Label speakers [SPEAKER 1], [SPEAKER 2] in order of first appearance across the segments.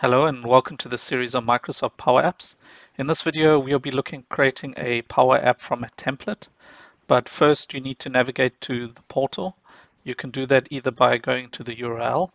[SPEAKER 1] Hello and welcome to the series on Microsoft Power Apps. In this video we'll be looking at creating a Power App from a template but first you need to navigate to the portal. You can do that either by going to the URL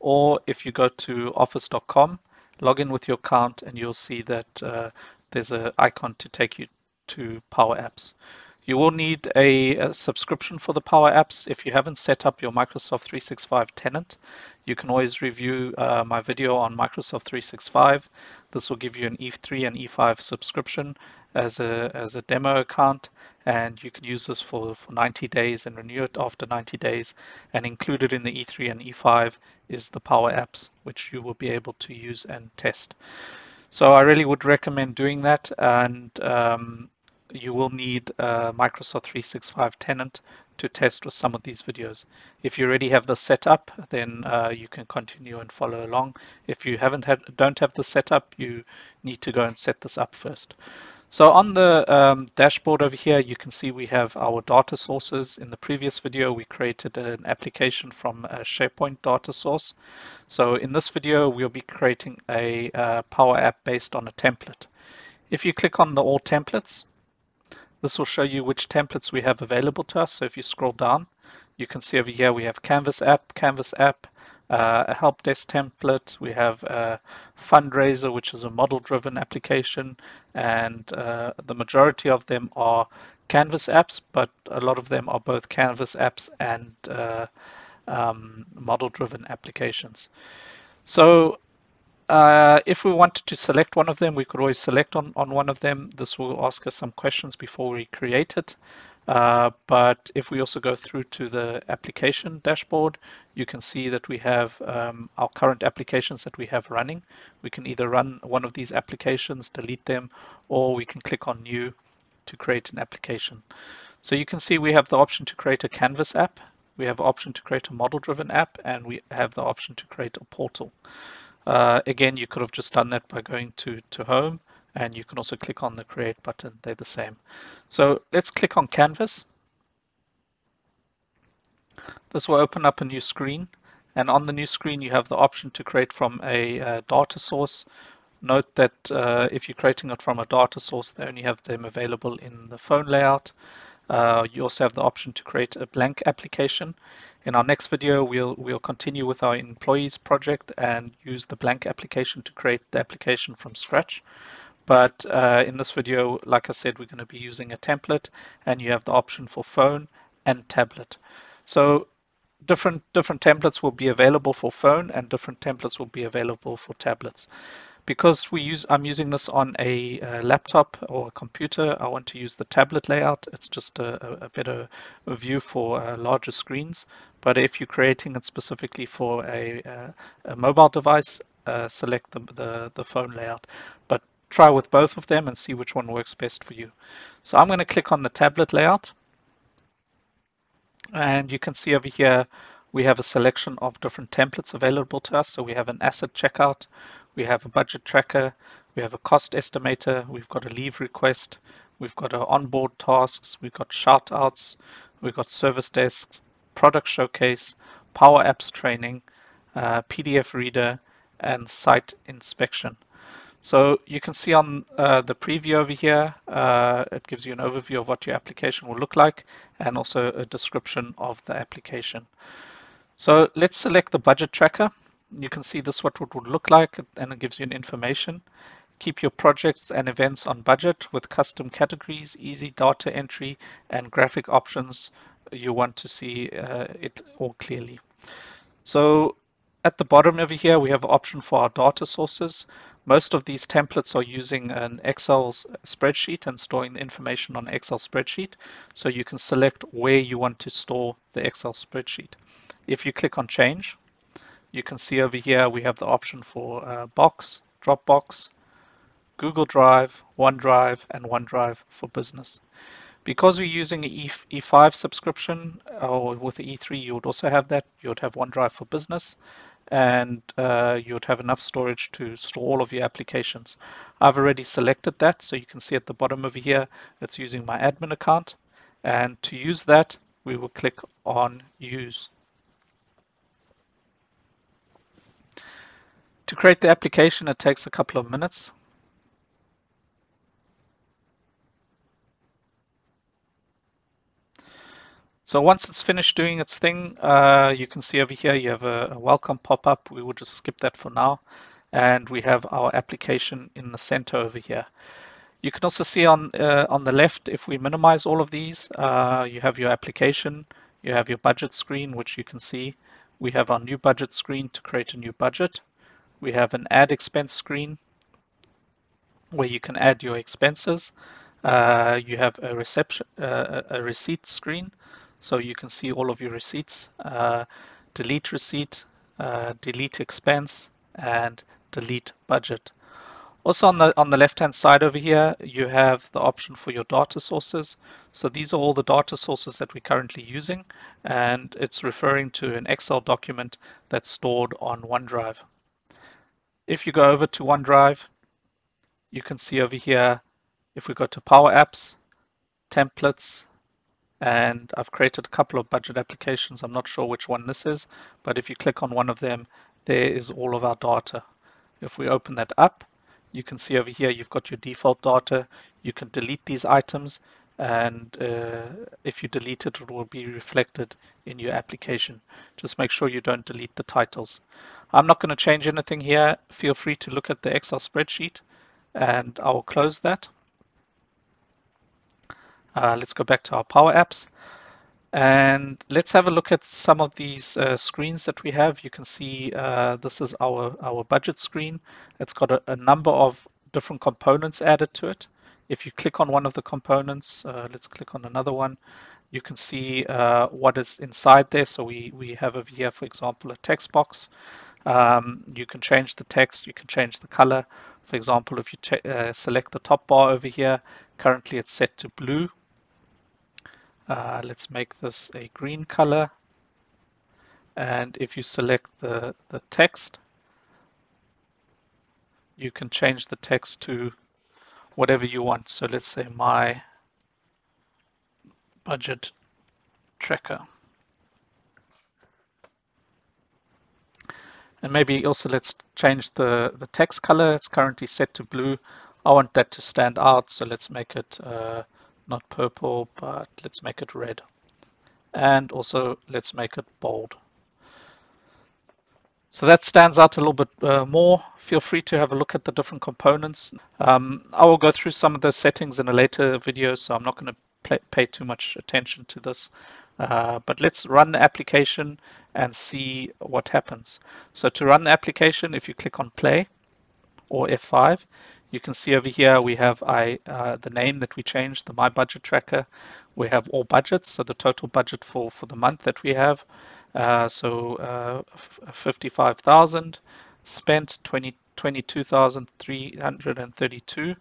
[SPEAKER 1] or if you go to office.com log in with your account and you'll see that uh, there's an icon to take you to Power Apps. You will need a, a, subscription for the Power Apps. If you haven't set up your Microsoft 365 tenant, you can always review uh, my video on Microsoft 365. This will give you an E3 and E5 subscription as a, as a demo account, and you can use this for, for 90 days and renew it after 90 days. And included in the E3 and E5 is the Power Apps, which you will be able to use and test. So I really would recommend doing that. And um, you will need a Microsoft 365 tenant to test with some of these videos. If you already have the setup, then uh, you can continue and follow along. If you haven't had, don't have the setup, you need to go and set this up first. So on the um, dashboard over here, you can see we have our data sources. In the previous video, we created an application from a SharePoint data source. So in this video, we'll be creating a uh, Power App based on a template. If you click on the All Templates, this will show you which templates we have available to us. So if you scroll down, you can see over here we have Canvas app, Canvas app, uh, a help desk template. We have a fundraiser, which is a model-driven application, and uh, the majority of them are Canvas apps, but a lot of them are both Canvas apps and uh, um, model-driven applications. So uh, if we wanted to select one of them, we could always select on, on one of them. This will ask us some questions before we create it. Uh, but if we also go through to the application dashboard, you can see that we have um, our current applications that we have running. We can either run one of these applications, delete them, or we can click on new to create an application. So you can see we have the option to create a Canvas app, we have option to create a model-driven app, and we have the option to create a portal. Uh, again, you could have just done that by going to, to home and you can also click on the create button. They're the same. So let's click on Canvas. This will open up a new screen and on the new screen you have the option to create from a uh, data source. Note that uh, if you're creating it from a data source, they only have them available in the phone layout. Uh, you also have the option to create a blank application. In our next video, we'll, we'll continue with our employees project and use the blank application to create the application from scratch. But uh, in this video, like I said, we're going to be using a template and you have the option for phone and tablet. So different different templates will be available for phone and different templates will be available for tablets because we use I'm using this on a, a, laptop or a computer I want to use the tablet layout. It's just a, a better view for uh, larger screens. But if you're creating it specifically for a, a mobile device uh, select the, the, the phone layout. But try with both of them and see which one works best for you. So I'm going to click on the tablet layout. And you can see over here we have a selection of different templates available to us. So we have an asset checkout we have a budget tracker, we have a cost estimator, we've got a leave request, we've got our onboard tasks, we've got shout outs, we've got service desk, product showcase, Power Apps training, uh, PDF reader, and site inspection. So you can see on uh, the preview over here, uh, it gives you an overview of what your application will look like and also a description of the application. So let's select the budget tracker you can see this what it would look like and it gives you an information. Keep your projects and events on budget with custom categories, easy data entry and graphic options. You want to see uh, it all clearly. So at the bottom over here, we have option for our data sources. Most of these templates are using an Excel spreadsheet and storing the information on Excel spreadsheet. So you can select where you want to store the Excel spreadsheet. If you click on change, you can see over here we have the option for uh, Box, Dropbox, Google Drive, OneDrive, and OneDrive for Business. Because we're using an E5 subscription, or with the E3 you would also have that, you would have OneDrive for Business, and uh, you would have enough storage to store all of your applications. I've already selected that, so you can see at the bottom over here, it's using my admin account. And to use that, we will click on Use. To create the application, it takes a couple of minutes. So once it's finished doing its thing, uh, you can see over here you have a, a welcome pop-up. We will just skip that for now. And we have our application in the center over here. You can also see on uh, on the left, if we minimize all of these, uh, you have your application, you have your budget screen, which you can see. We have our new budget screen to create a new budget. We have an add expense screen where you can add your expenses. Uh, you have a reception, uh, a receipt screen so you can see all of your receipts, uh, delete receipt, uh, delete expense, and delete budget. Also on the on the left hand side over here, you have the option for your data sources. So these are all the data sources that we're currently using, and it's referring to an Excel document that's stored on OneDrive. If you go over to OneDrive, you can see over here, if we go to Power Apps, Templates, and I've created a couple of budget applications. I'm not sure which one this is, but if you click on one of them, there is all of our data. If we open that up, you can see over here you've got your default data. You can delete these items and uh, if you delete it, it will be reflected in your application. Just make sure you don't delete the titles. I'm not going to change anything here. Feel free to look at the Excel spreadsheet and I will close that. Uh, let's go back to our Power Apps. And let's have a look at some of these uh, screens that we have. You can see uh, this is our, our budget screen. It's got a, a, number of different components added to it. If you click on one of the components, uh, let's click on another one, you can see uh, what is inside there. So we, we have over here, for example, a text box. Um, you can change the text, you can change the color. For example, if you uh, select the top bar over here, currently it's set to blue. Uh, let's make this a green color. And if you select the, the text, you can change the text to whatever you want. So let's say my budget tracker. And maybe also let's change the, the text color. It's currently set to blue. I want that to stand out, so let's make it uh, not purple, but let's make it red. And also let's make it bold. So that stands out a little bit uh, more. Feel free to have a look at the different components. Um, I will go through some of those settings in a later video, so I'm not going to pay too much attention to this. Uh, but let's run the application and see what happens. So to run the application, if you click on play or F5, you can see over here we have I, uh, the name that we changed, the My Budget Tracker. We have all budgets, so the total budget for, for the month that we have. Uh, so uh, 55,000 spent 20, 22,332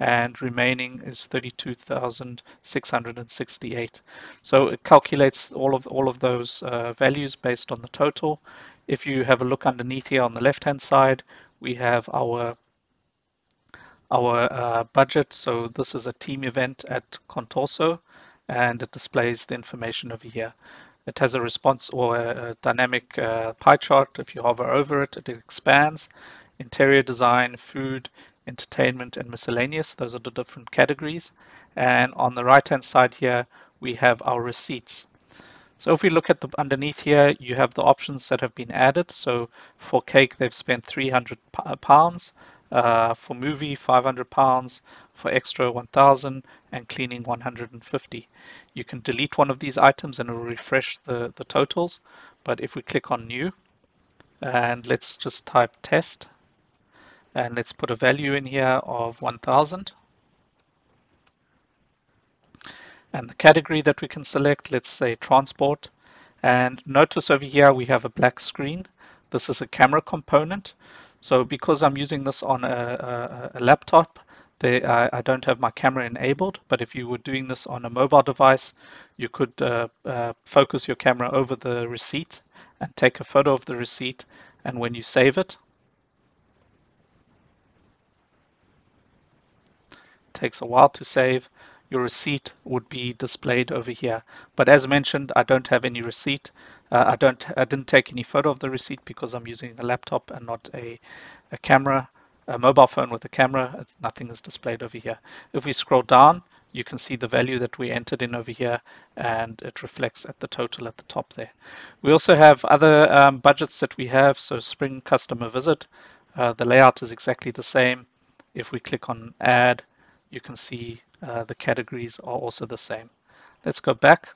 [SPEAKER 1] and remaining is 32,668. So it calculates all of all of those uh, values based on the total. If you have a look underneath here on the left hand side, we have our our uh, budget. So this is a team event at Contoso and it displays the information over here. It has a response or a, dynamic uh, pie chart. If you hover over it, it expands. Interior design, food, entertainment, and miscellaneous. Those are the different categories. And on the right hand side here, we have our receipts. So if we look at the underneath here, you have the options that have been added. So for cake, they've spent 300 pounds. Uh, for movie 500 pounds for extra 1000 and cleaning 150 you can delete one of these items and it will refresh the the totals but if we click on new and let's just type test and let's put a value in here of 1000 and the category that we can select let's say transport. And notice over here we have a black screen. This is a camera component. So because I'm using this on a, a, a laptop, they, I, I, don't have my camera enabled, but if you were doing this on a mobile device, you could uh, uh, focus your camera over the receipt and take a photo of the receipt. And when you save it, takes a while to save, your receipt would be displayed over here. But as mentioned, I don't have any receipt. Uh, I don't, I didn't take any photo of the receipt because I'm using a laptop and not a, a camera, a mobile phone with a camera. It's, nothing is displayed over here. If we scroll down, you can see the value that we entered in over here and it reflects at the total at the top there. We also have other um, budgets that we have. So spring customer visit, uh, the layout is exactly the same. If we click on add, you can see uh, the categories are also the same. Let's go back.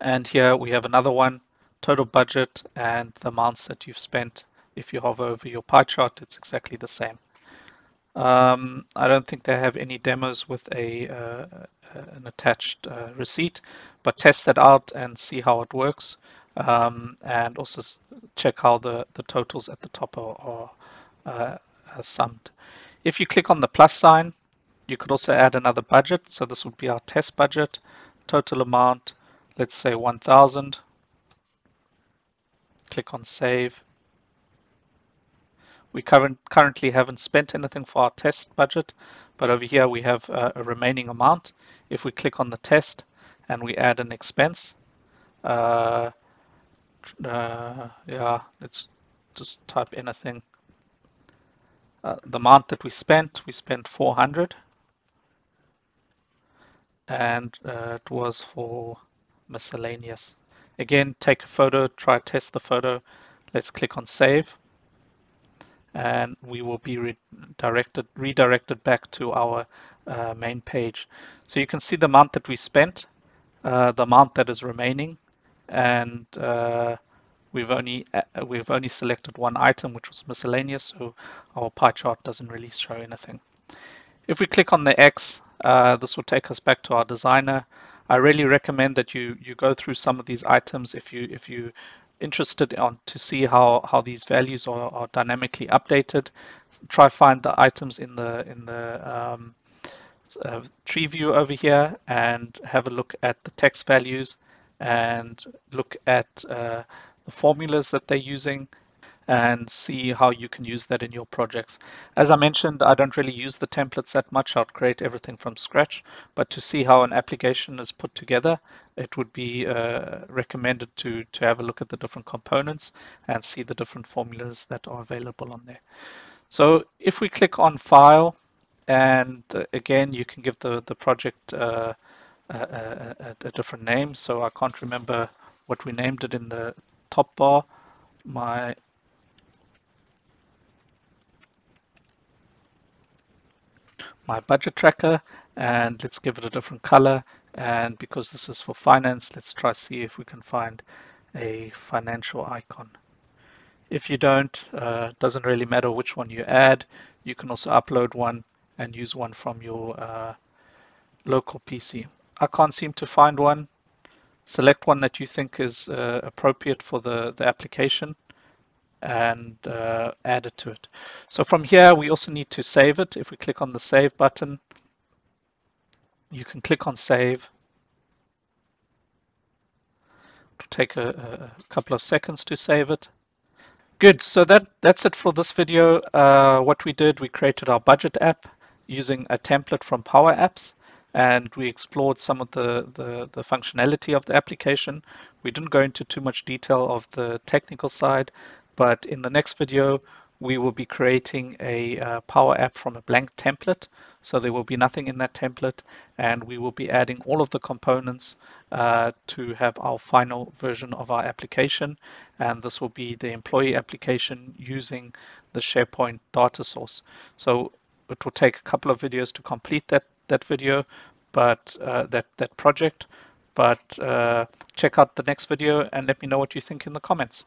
[SPEAKER 1] And here we have another one, total budget and the amounts that you've spent. If you hover over your pie chart, it's exactly the same. Um, I don't think they have any demos with a uh, an attached uh, receipt, but test that out and see how it works. Um, and also check how the, the totals at the top are, are, uh, are summed. If you click on the plus sign, you could also add another budget. So this would be our test budget, total amount, let's say 1000. Click on save. We current, currently haven't spent anything for our test budget, but over here we have a, a remaining amount. If we click on the test and we add an expense, uh, uh, yeah, let's just type anything. Uh, the amount that we spent, we spent 400 and uh, it was for miscellaneous. Again, take a photo, try test the photo. Let's click on save and we will be redirected redirected back to our uh, main page. So you can see the amount that we spent, uh, the amount that is remaining, and uh, we've only uh, we've only selected one item, which was miscellaneous, so our pie chart doesn't really show anything. If we click on the X, uh, this will take us back to our designer. I really recommend that you you go through some of these items if you if you interested on to see how how these values are, are dynamically updated try find the items in the in the um, uh, tree view over here and have a look at the text values and look at uh, the formulas that they're using and see how you can use that in your projects. As I mentioned, I don't really use the templates that much. I'll create everything from scratch, but to see how an application is put together, it would be uh, recommended to, to have a look at the different components and see the different formulas that are available on there. So if we click on File, and uh, again, you can give the, the project uh, a, a, a different name. So I can't remember what we named it in the top bar. My my budget tracker and let's give it a different color. And because this is for finance let's try see if we can find a financial icon. If you don't uh, doesn't really matter which one you add. You can also upload one and use one from your uh, local PC I can't seem to find one select one that you think is uh, appropriate for the the application and uh, add it to it. So from here, we also need to save it. If we click on the Save button, you can click on Save. It'll take a, a couple of seconds to save it. Good, so that, that's it for this video. Uh, what we did, we created our budget app using a template from Power Apps and we explored some of the, the, the, functionality of the application. We didn't go into too much detail of the technical side, but in the next video, we will be creating a uh, Power App from a blank template. So there will be nothing in that template and we will be adding all of the components uh, to have our final version of our application. And this will be the employee application using the SharePoint data source. So it will take a couple of videos to complete that, that video, but uh, that, that project. But uh, check out the next video and let me know what you think in the comments.